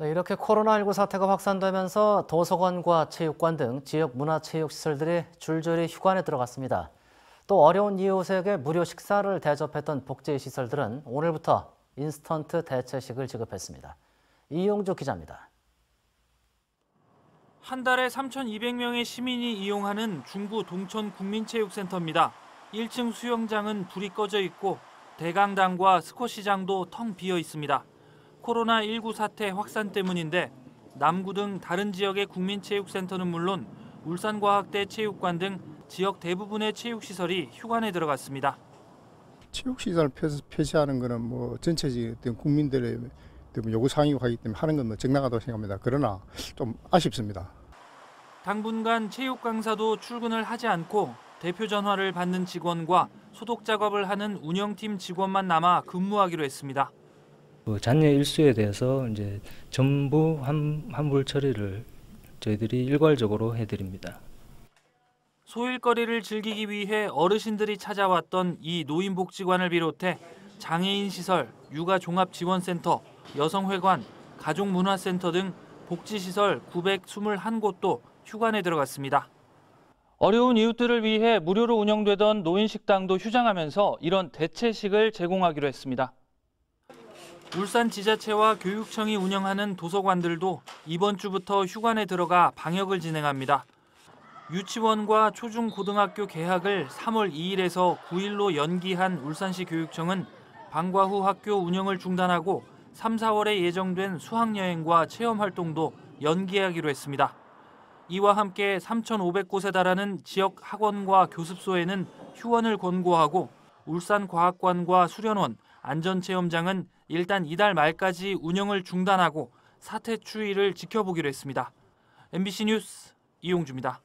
네, 이렇게 코로나19 사태가 확산되면서 도서관과 체육관 등 지역 문화체육시설들이 줄줄이 휴관에 들어갔습니다. 또 어려운 이웃에게 무료 식사를 대접했던 복지시설들은 오늘부터 인스턴트 대체식을 지급했습니다. 이용주 기자입니다. 한 달에 3,200명의 시민이 이용하는 중구 동천 국민체육센터입니다. 1층 수영장은 불이 꺼져 있고 대강당과 스쿼시장도 텅 비어 있습니다. 코로나19 사태 확산 때문인데 남구 등 다른 지역의 국민체육센터는 물론 울산과학대 체육관 등 지역 대부분의 체육시설이 휴관에 들어갔습니다. 체육시설 폐쇄하는 것은 뭐 전체적인 국민들의 어떤 요구 사항이고 하기 때문에 하는 건뭐 정당하다고 생각합니다. 그러나 좀 아쉽습니다. 당분간 체육 강사도 출근을 하지 않고 대표 전화를 받는 직원과 소독 작업을 하는 운영팀 직원만 남아 근무하기로 했습니다. 그 잔여 일수에 대해서 이제 전부 환, 환불 처리를 저희들이 일괄적으로 해드립니다. 소일거리를 즐기기 위해 어르신들이 찾아왔던 이 노인복지관을 비롯해 장애인 시설, 육아 종합 지원센터, 여성회관, 가족문화센터 등 복지시설 921곳도 휴관에 들어갔습니다. 어려운 이웃들을 위해 무료로 운영되던 노인식당도 휴장하면서 이런 대체식을 제공하기로 했습니다. 울산 지자체와 교육청이 운영하는 도서관들도 이번 주부터 휴관에 들어가 방역을 진행합니다. 유치원과 초중고등학교 개학을 3월 2일에서 9일로 연기한 울산시 교육청은 방과 후 학교 운영을 중단하고 3, 4월에 예정된 수학여행과 체험 활동도 연기하기로 했습니다. 이와 함께 3,500곳에 달하는 지역 학원과 교습소에는 휴원을 권고하고 울산과학관과 수련원, 안전체험장은 일단 이달 말까지 운영을 중단하고 사태 추이를 지켜보기로 했습니다. MBC 뉴스 이용주입니다.